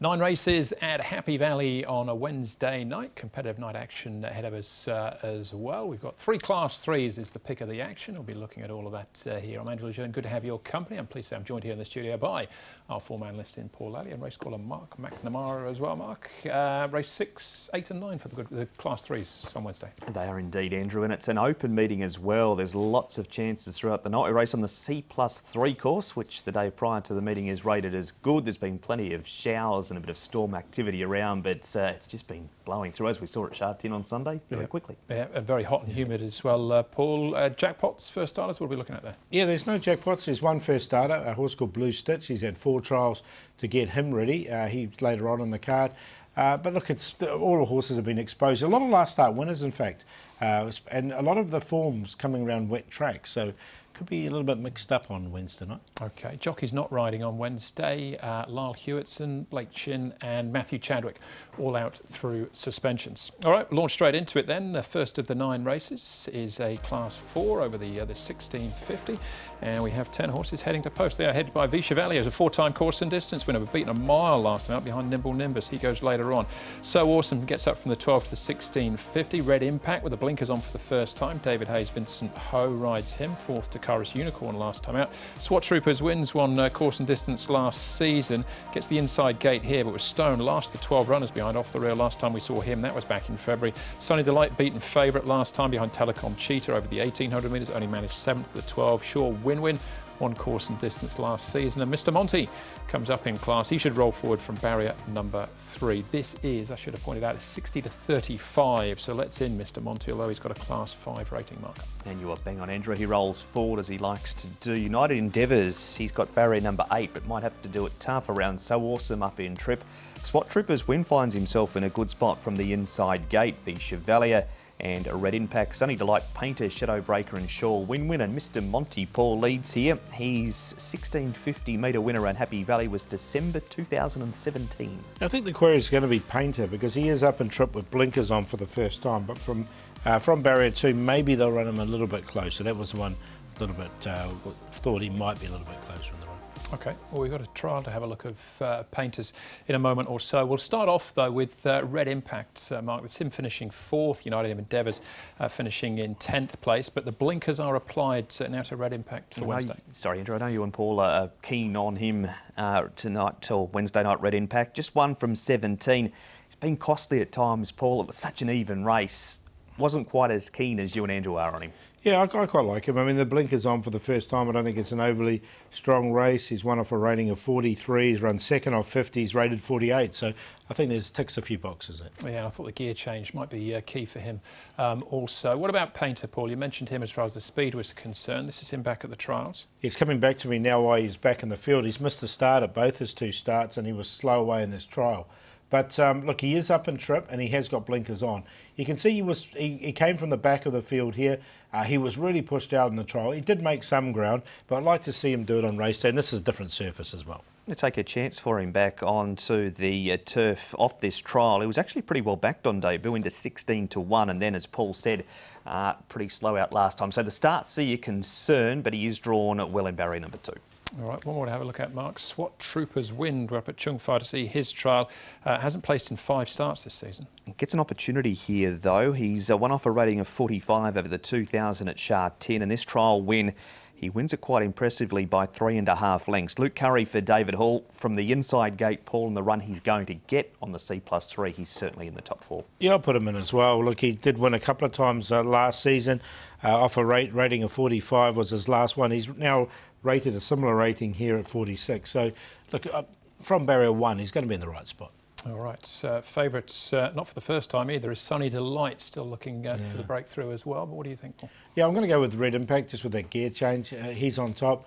Nine races at Happy Valley on a Wednesday night. Competitive night action ahead of us uh, as well. We've got three Class 3s is the pick of the action. We'll be looking at all of that uh, here. I'm Andrew Lejeune. Good to have your company. I'm pleased to say I'm joined here in the studio by our form analyst in Paul Lally and race caller Mark McNamara as well. Mark, uh, race 6, 8 and 9 for the, good, the Class 3s on Wednesday. They are indeed, Andrew, and it's an open meeting as well. There's lots of chances throughout the night. We race on the C plus 3 course, which the day prior to the meeting is rated as good. There's been plenty of showers and a bit of storm activity activity around, but uh, it's just been blowing through as we saw at Sha Tin on Sunday very yeah. quickly. Yeah, and very hot and humid as well. Uh, Paul, uh, jackpots first starters, what are we looking at there? Yeah, there's no jackpots. There's one first starter, a horse called Blue Stitch. He's had four trials to get him ready. Uh, he's later on in the card. Uh, but look, it's all the horses have been exposed. A lot of last start winners, in fact, uh, and a lot of the forms coming around wet tracks. So could be a little bit mixed up on Wednesday night. Okay, jockey's not riding on Wednesday. Uh, Lyle Hewitson, Blake Shinn, and Matthew Chadwick all out through suspensions. All right, launch straight into it then. The first of the nine races is a Class 4 over the, uh, the 1650, and we have 10 horses heading to post. They are headed by V Chevalier, a four-time course and distance winner, beaten a mile last time out behind Nimble Nimbus. He goes later on. So Awesome gets up from the 12 to the 1650. Red Impact with the blinkers on for the first time. David Hayes, Vincent Ho rides him, fourth to Curris Unicorn last time out. SWAT Troopers wins one uh, course and distance last season. Gets the inside gate here, but was Stone last the 12 runners behind off the rail last time we saw him. That was back in February. Sunny Delight beaten favourite last time behind Telecom Cheetah over the 1800 metres. Only managed seventh the 12. Sure win-win one course and distance last season. And Mr. Monty comes up in class. He should roll forward from barrier number three. This is, I should have pointed out, a 60 to 35. So let's in Mr. Monty, although he's got a class five rating mark. And you are bang on, Andrew. He rolls forward as he likes to do. United Endeavours, he's got barrier number eight, but might have to do it tough around So Awesome up in trip. SWAT Troopers Win finds himself in a good spot from the inside gate. The Chevalier and a Red Impact, Sunny Delight, Painter, Shadow Breaker and Shaw win-win and Mr Monty Paul leads here. He's 1650 metre winner and Happy Valley was December 2017. I think the query is going to be Painter because he is up and trip with blinkers on for the first time, but from uh, from barrier two, maybe they'll run him a little bit closer. That was the one a little bit, uh, thought he might be a little bit closer in the Okay, well, we've got a trial to have a look of uh, painters in a moment or so. We'll start off, though, with uh, Red Impact, uh, Mark. That's him finishing fourth, United Endeavours uh, finishing in 10th place, but the blinkers are applied now to Red Impact for Wednesday. You, sorry, Andrew, I know you and Paul are keen on him uh, tonight till Wednesday night, Red Impact. Just one from 17. It's been costly at times, Paul. It was such an even race. Wasn't quite as keen as you and Andrew are on him. Yeah, I, I, quite like him. I mean, the blinker's on for the first time. I don't think it's an overly strong race. He's won off a rating of 43. He's run second off 50. He's rated 48. So I think there's ticks a few boxes there. Yeah, I thought the gear change might be uh, key for him um, also. What about Painter, Paul? You mentioned him as far as the speed was concerned. This is him back at the trials. He's coming back to me now while he's back in the field. He's missed the start at both his two starts and he was slow away in his trial. But um, look, he is up and trip, and he has got blinkers on. You can see he was he, he came from the back of the field here. Uh, he was really pushed out in the trial. He did make some ground, but I'd like to see him do it on race day. And this is a different surface as well. To take a chance for him back onto the uh, turf off this trial. He was actually pretty well backed on debut into 16 to 1 and then as Paul said uh, pretty slow out last time. So the starts see a concern but he is drawn well in barrier number 2. All right, one more to have a look at, Mark. SWAT Troopers Wind. We're up at Conghua to see his trial. Uh, hasn't placed in five starts this season. Gets an opportunity here, though. He's uh, won off a rating of 45 over the 2000 at Sha Tin, and this trial win he wins it quite impressively by three and a half lengths. Luke Currie for David Hall from the inside gate, Paul, and the run he's going to get on the C plus three. He's certainly in the top four. Yeah, I'll put him in as well. Look, he did win a couple of times uh, last season. Uh, off a rate rating of 45 was his last one. He's now rated a similar rating here at 46. So, look, uh, from barrier one, he's going to be in the right spot. All right. Uh, favourites, uh, not for the first time either, is Sunny Delight still looking uh, yeah. for the breakthrough as well. But what do you think, Paul? Yeah, I'm going to go with Red Impact just with that gear change. Uh, he's on top.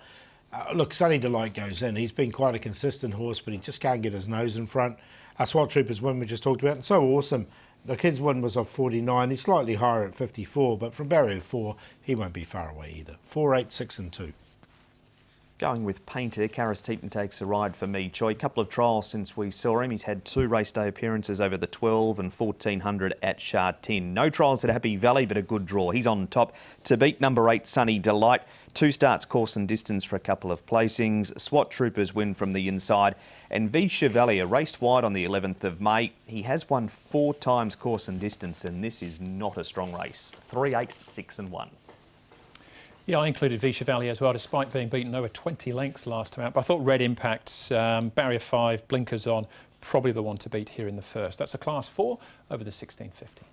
Uh, look, Sunny Delight goes in. He's been quite a consistent horse, but he just can't get his nose in front. Our SWAT Troopers win we just talked about. And so awesome. The kids' one was off 49. He's slightly higher at 54, but from barrier four, he won't be far away either. Four, eight, six, and two. Going with Painter, Karis Teetan takes a ride for me. Choi, a couple of trials since we saw him. He's had two race day appearances over the 12 and 1400 at Sha Tin. No trials at Happy Valley, but a good draw. He's on top to beat number eight, Sunny Delight. Two starts, course and distance for a couple of placings. SWAT Troopers win from the inside. And V Chevalier raced wide on the 11th of May. He has won four times course and distance, and this is not a strong race. 3, 8, 6 and 1. Yeah, I included V Chevalier as well, despite being beaten over 20 lengths last time out. But I thought Red Impact, um, barrier 5, blinkers on, probably the one to beat here in the first. That's a class 4 over the 1650.